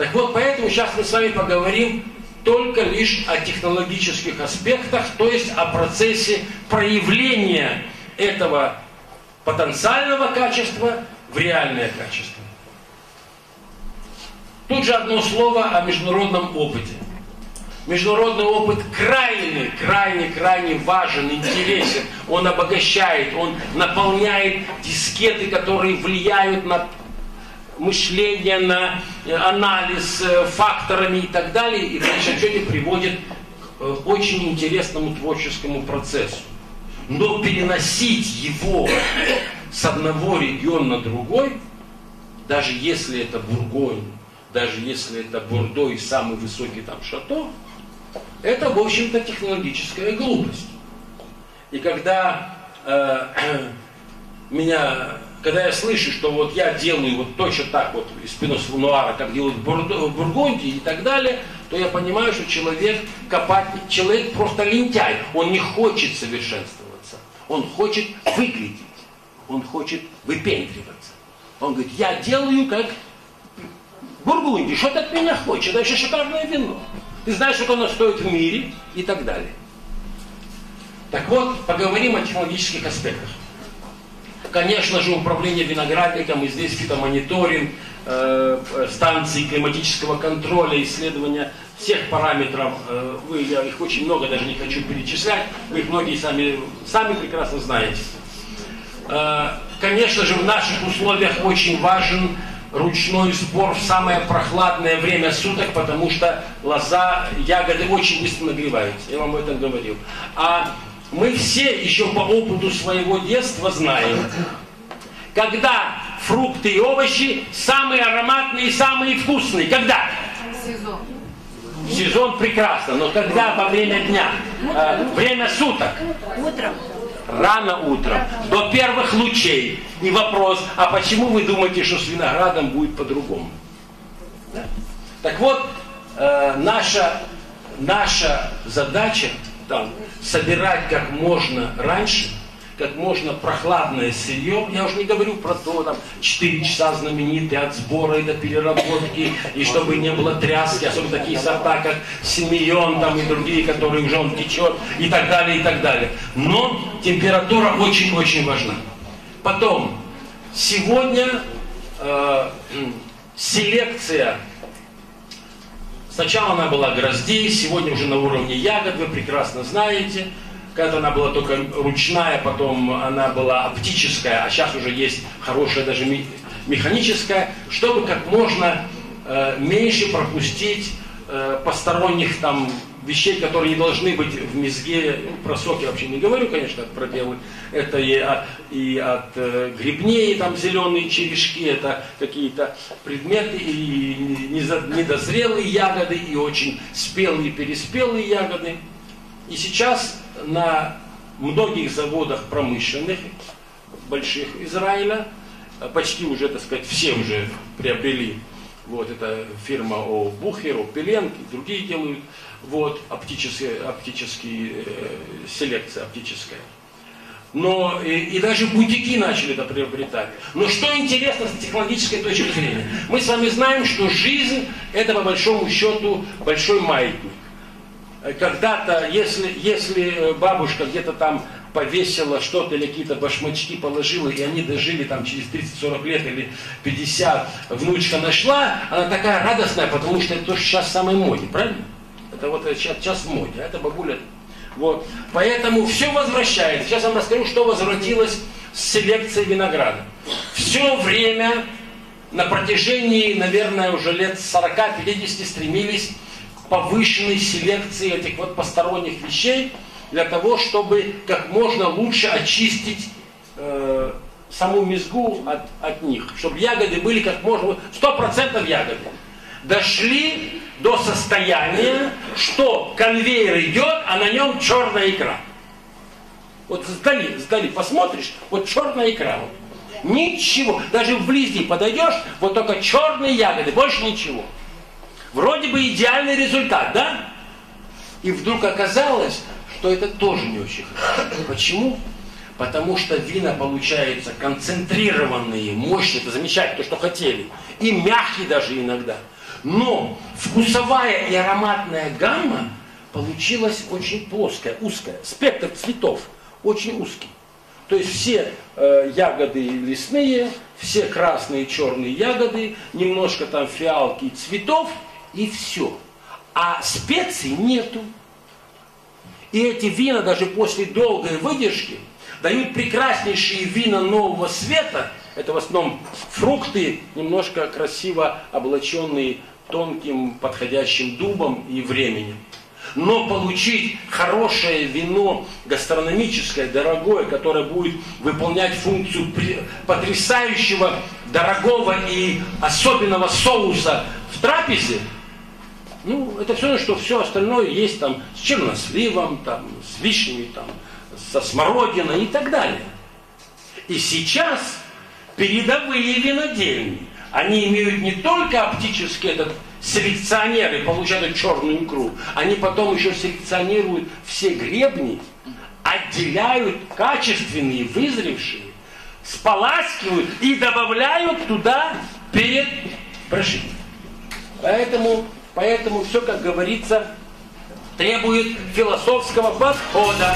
Так вот, поэтому сейчас мы с вами поговорим только лишь о технологических аспектах, то есть о процессе проявления этого потенциального качества в реальное качество. Тут же одно слово о международном опыте. Международный опыт крайне, крайне, крайне важен, интересен. Он обогащает, он наполняет дискеты, которые влияют на мышление, на э, анализ э, факторами и так далее. И в счете приводит к э, очень интересному творческому процессу. Но переносить его с одного региона на другой, даже если это Бургонь, даже если это Бурдо и самый высокий там шато, это, в общем-то, технологическая глупость. И когда э, меня, когда я слышу, что вот я делаю вот точно так вот из Пинос Нуара, как делают в, Бургундии и так далее, то я понимаю, что человек копать, человек просто лентяй, он не хочет совершенствоваться, он хочет выглядеть, он хочет выпендриваться. Он говорит, я делаю как Бургундии, что ты от меня хочешь? Это еще шикарное вино. Ты знаешь, сколько оно стоит в мире и так далее. Так вот, поговорим о технологических аспектах. Конечно же, управление виноградником, и здесь фитомониторинг, э, станции климатического контроля, исследования всех параметров. Э, вы, я их очень много даже не хочу перечислять, вы их многие сами, сами прекрасно знаете. Э, конечно же, в наших условиях очень важен ручной сбор в самое прохладное время суток, потому что лоза, ягоды очень быстро нагреваются. Я вам об этом говорил. А мы все еще по опыту своего детства знаем, когда фрукты и овощи самые ароматные и самые вкусные. Когда? Сезон. Сезон прекрасно, но когда во время дня? Э, время суток. Утром рано утром, до первых лучей. И вопрос, а почему вы думаете, что с виноградом будет по-другому? Да? Так вот, э, наша, наша задача там, собирать как можно раньше, как можно прохладное сырье. Я уже не говорю про то, там, 4 часа знаменитые от сбора и до переработки, и чтобы не было тряски, особенно такие сорта, как Семион там, и другие, которые уже он течет, и так далее, и так далее. Но температура очень-очень важна. Потом, сегодня э, селекция Сначала она была гроздей, сегодня уже на уровне ягод, вы прекрасно знаете. Когда-то она была только ручная, потом она была оптическая, а сейчас уже есть хорошая даже механическая, чтобы как можно э, меньше пропустить э, посторонних там вещей, которые не должны быть в мезге, ну, про соки вообще не говорю, конечно, про белый, это и от, и от э, грибней, там зеленые черешки, это какие-то предметы, и недозрелые ягоды, и очень спелые, переспелые ягоды. И сейчас на многих заводах промышленных, больших Израиля, почти уже, так сказать, все уже приобрели. Вот это фирма О Бухер, О Пеленк и другие делают. Вот оптические, оптические э, селекция оптическая. Но и, и даже бутики начали это приобретать. Но что интересно с технологической точки зрения? Мы с вами знаем, что жизнь это по большому счету большой маятник. Э, когда-то, если, если э, бабушка где-то там повесила что-то или какие-то башмачки положила, и они дожили там через 30-40 лет или 50, внучка нашла, она такая радостная, потому что это то, что сейчас самой моде, правильно? Это вот сейчас, сейчас в моде, а это бабуля. Вот. Поэтому все возвращается. Сейчас вам расскажу, что возвратилось с селекцией винограда. Все время на протяжении, наверное, уже лет 40-50 стремились повышенной селекции этих вот посторонних вещей для того, чтобы как можно лучше очистить э, саму мезгу от, от них, чтобы ягоды были как можно, сто процентов ягоды. Дошли до состояния, что конвейер идет, а на нем черная икра. Вот сдали, сдали, посмотришь, вот черная икра. Ничего, даже вблизи подойдешь, вот только черные ягоды, больше ничего. Вроде бы идеальный результат, да? И вдруг оказалось, что это тоже не очень хорошо. Почему? Потому что вина получаются концентрированные, мощные, это замечательно, то, что хотели. И мягкие даже иногда. Но вкусовая и ароматная гамма получилась очень плоская, узкая. Спектр цветов очень узкий. То есть все э, ягоды лесные, все красные и черные ягоды, немножко там фиалки и цветов, и все. А специй нету. И эти вина даже после долгой выдержки дают прекраснейшие вина нового света. Это в основном фрукты, немножко красиво облаченные тонким подходящим дубом и временем. Но получить хорошее вино гастрономическое, дорогое, которое будет выполнять функцию потрясающего, дорогого и особенного соуса в трапезе, ну, это все, что все остальное есть там с черносливом, там, с вишней, там, со смородиной и так далее. И сейчас передовые винодельни, они имеют не только оптический этот селекционеры получают черную икру, они потом еще селекционируют все гребни, отделяют качественные, вызревшие, споласкивают и добавляют туда перед прошением. Поэтому, поэтому все, как говорится, требует философского подхода.